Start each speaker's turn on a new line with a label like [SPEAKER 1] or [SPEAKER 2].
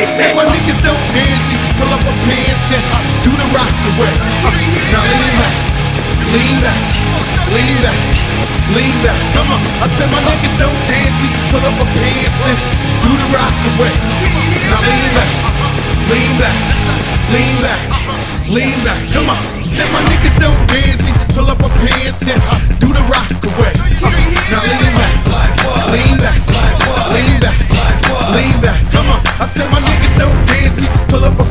[SPEAKER 1] way. Say
[SPEAKER 2] my niggas don't dance, you just pull up a pants and do the rock away. Now lean back, lean back, lean back, lean back. Come on. I said my niggas don't dance, you just pull up a pants and do the rock away. Now lean back, lean back, lean back, lean back. Come on. I Said my niggas don't dance, you just pull up a